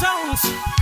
souls.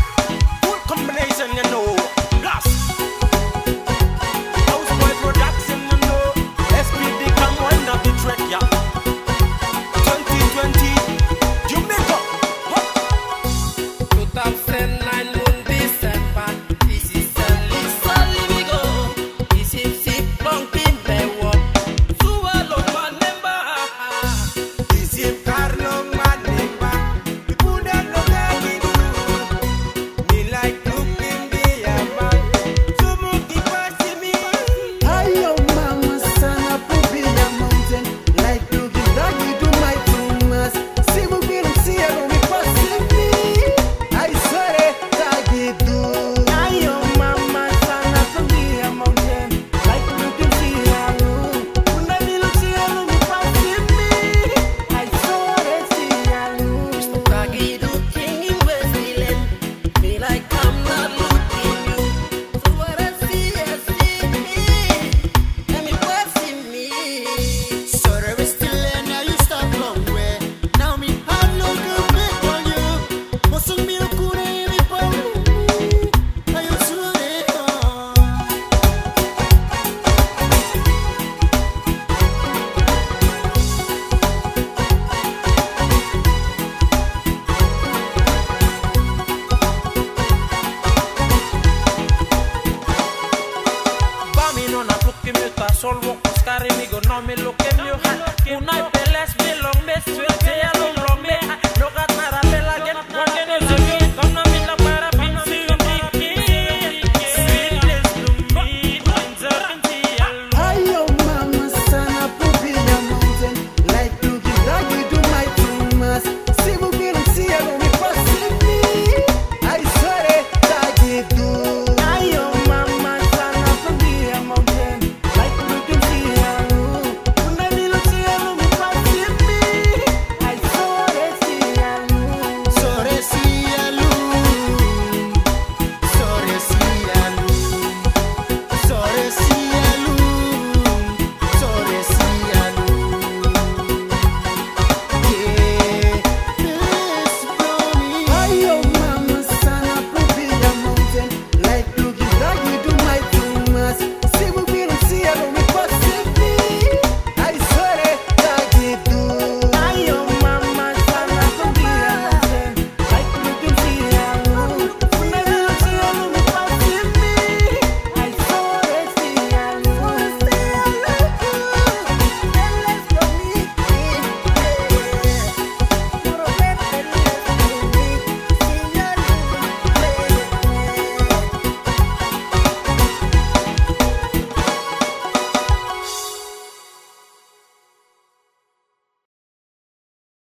solvo Oscar y digo no me lo que me Unai